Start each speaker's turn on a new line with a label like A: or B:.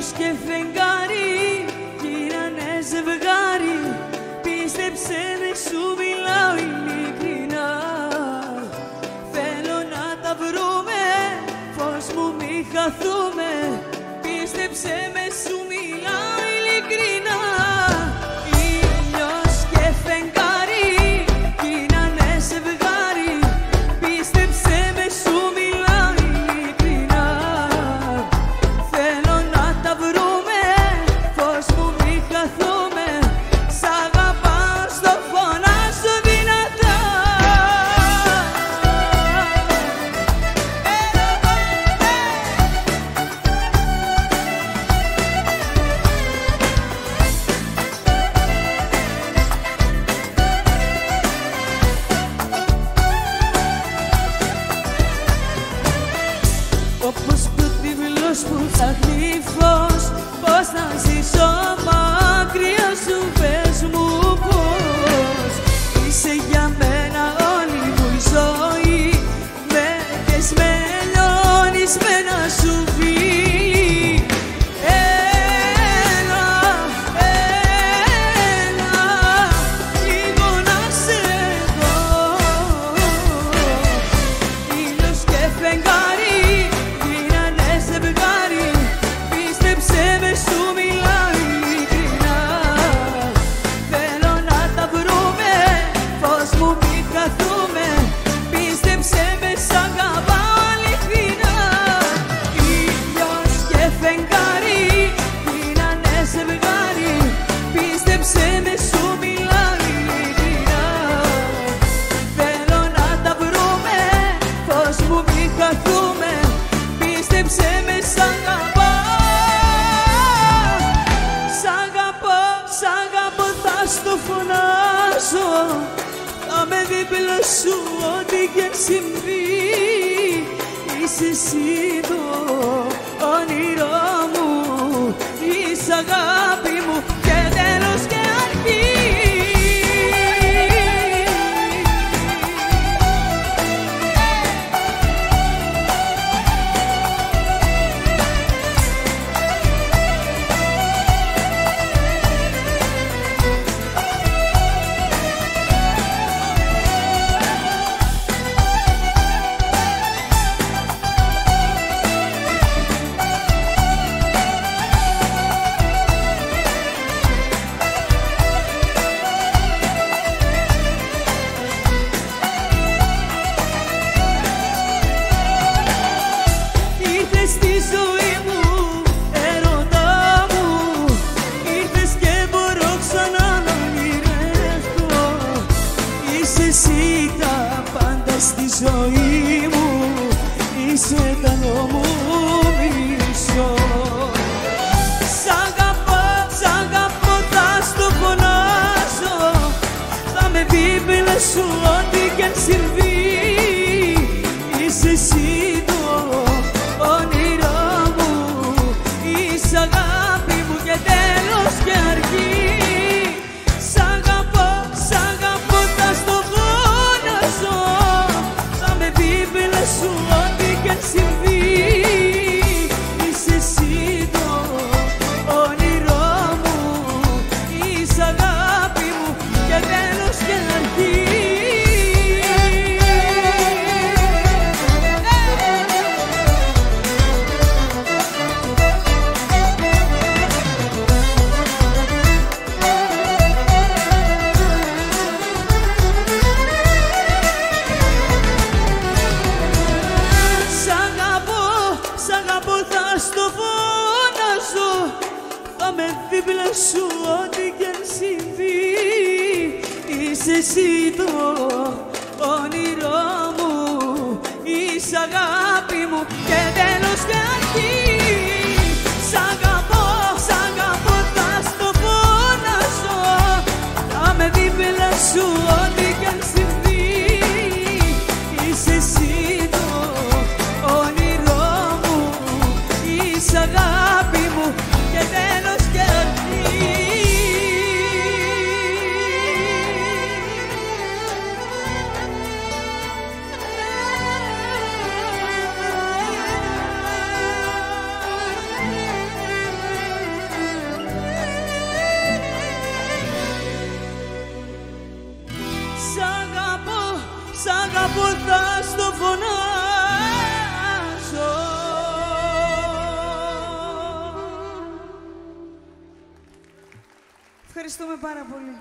A: και φεγγάρι γίνανε ζευγάρι. Πίστεψε δεν σου μιλάω ειλικρινά. Θέλω να τα βρούμε, φως μου μη χαθούμε θα κρυφθώ, πώς να ζήσω Πίστεψε με σ' αγαπά. Σ' αγαπά, σ' αγαπά θα στο φωνάζω. Θα με δίπλα σου ό,τι και συμβεί. Είσαι εσύ το σου ό,τι κι αν συμβεί Είσαι εσύ. με δίπλα σου ό,τι κι αν συμβεί. Είσαι εσύ το όνειρό μου, είσαι αγάπη μου. Και τέλος και αρχή Σ' αγαπώ, σ' αγαπώ, θα στο φωνάζω. Θα με δίπλα σου ό,τι κι αν συμβεί. Είσαι εσύ το όνειρό μου, είσαι αγάπη κοντά στο φωνάζω Ευχαριστούμε πάρα πολύ.